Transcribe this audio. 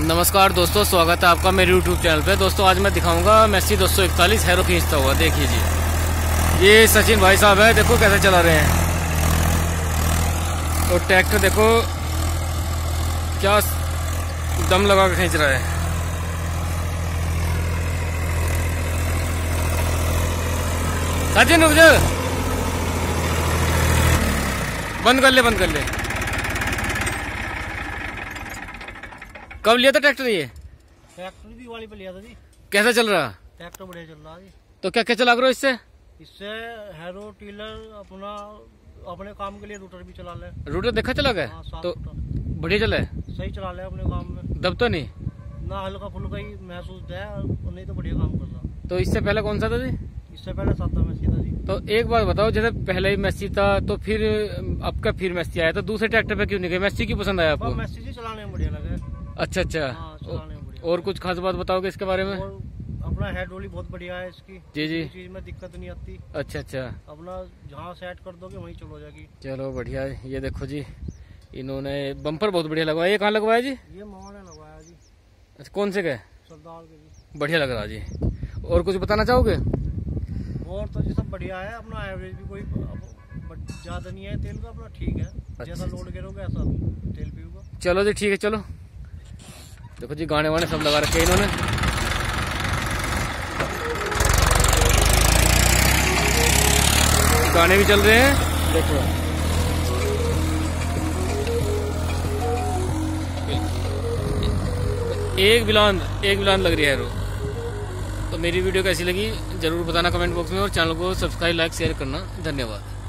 नमस्कार दोस्तों, स्वागत है आपका मेरे YouTube चैनल पे। दोस्तों, आज मैं दिखाऊँगा मैसी 241 हैरो खींचता हुआ। देख लीजिए ये सचिन भाई साहब है, देखो कैसे चला रहे हैं। और ट्रैक्टर देखो, क्या दम लगा के खींच रहा है। सचिन, रुक जा। बंद कर ले, बंद कर ले। कब लिया था ट्रैक्टर ये? ट्रैक्टर भी वाली पे लिया था जी। कैसा चल रहा? ट्रैक्टर बढ़िया चल रहा है जी। तो क्या क्या चला करो इससे? इससे हैरो टीलर अपना अपने काम के लिए रूटर भी चला ले। रूटर देखा चला गया? हाँ तो बढ़िया चला है? सही चला ले अपने काम में। दब तो नहीं? ना हल्का फुल्का ही महसूस है और नहीं तो बढ़िया काम कर रहा तो इससे पहले कौन सा था जी? इससे पहले सादा में सीधा जी। तो एक बात बताओ जैसे पहले ही मैसी था तो फिर अब का फिर मैसी आया तो दूसरे ट्रैक्टर पे क्यों नहीं गए? मैसी क्यों पसंद आया आपको? मैसेज ही चलाने में बढ़िया लगे। अच्छा अच्छा। हाँ और कुछ खास बात बताओगे इसके बारे में? अपना हेड रोली बहुत बढ़िया है इसकी। जी जी। चीज़ में दिक्कत नहीं आती। अच्छा अच्छा। अपना जहाँ सेट कर दोगे वहीं चलो जाएगी। चलो बढ़िया है। ये देखो जी इन्होंने बम्पर बहुत बढ़िया लगवाया। ये कहाँ लगवाया जी? ये मामा ने लगवाया जी। अच्छा कौन से गए सरदार के जी। बढ़िया लग रहा जी। और कुछ बताना चाहोगे? और तो जी सब बढ़िया है। अपना एवरेज भी कोई ज़्यादा नहीं है तेल का अपना ठीक है। जैसा अच्छा। लोड करोगे ऐसा तेल पीऊगा चलो जी ठीक है चलो। देखो जी गाने वाने सब लगा रखे हैं इन्होंने। गाने भी चल रहे हैं। देखो। एक बिलान एक बिलान लग रही है रो। तो मेरी वीडियो कैसी लगी ज़रूर बताना कमेंट बॉक्स में और चैनल को सब्सक्राइब लाइक शेयर करना। धन्यवाद।